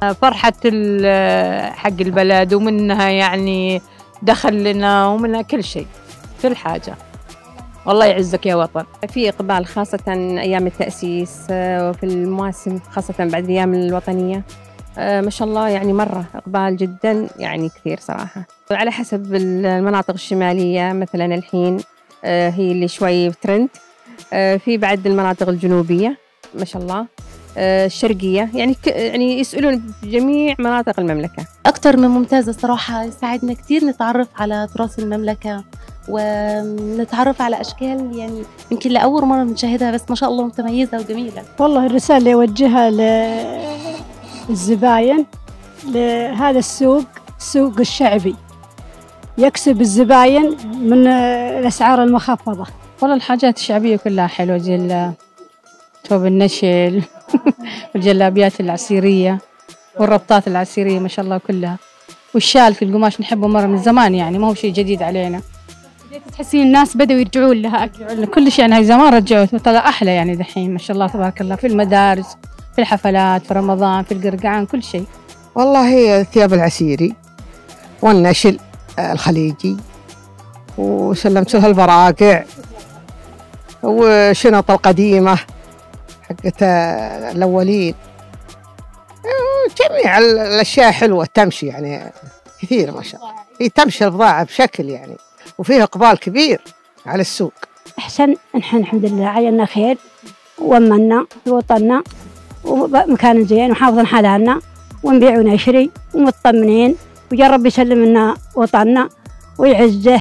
فرحة حق البلد ومنها يعني دخل لنا ومنها كل شيء كل حاجة. والله يعزك يا وطن. في إقبال خاصة أيام التأسيس آه، وفي المواسم خاصة بعد الأيام الوطنية. آه، ما شاء الله يعني مرة إقبال جدا يعني كثير صراحة. على حسب المناطق الشمالية مثلا الحين آه، هي اللي شوي ترند في بعد المناطق الجنوبية ما شاء الله. آه، الشرقية. يعني ك- يعني يسألون بجميع مناطق المملكة. أكتر من ممتازة صراحة يساعدنا كتير نتعرف على تراث المملكة ونتعرف على أشكال يعني يمكن لأول مرة بنشاهدها بس ما شاء الله متميزة وجميلة. والله الرسالة اللي أوجهها للزباين لهذا السوق السوق الشعبي. يكسب الزباين من الأسعار المخفضة. والله الحاجات الشعبية كلها حلوة زي ال- ثوب النشل والجلابيات العسيرية والربطات العسيرية ما شاء الله كلها. والشال في القماش نحبه مرة من زمان يعني ما هو شيء جديد علينا. تحسين الناس بدأوا يرجعون لها أكثر كل شيء يعني زمان رجعوا طلع أحلى يعني دحين ما شاء الله تبارك الله. في المدارس في الحفلات في رمضان في القرقعان كل شيء. والله الثياب العسيري والنشل آه، الخليجي وسلمت لها البراقع وشنط القديمة. حقت الأولين. آه، جميع ال- الأشياء حلوة تمشي يعني كثير ما شاء الله. هي تمشي البضاعة بشكل يعني وفيها إقبال كبير على السوق. أحسن نحن الحمد لله عينا خير وأمنا في وطننا ومكان زين وحافظين حالنا ونبيع ونشري ومطمنين ويا رب يسلم لنا وطننا ويعزه.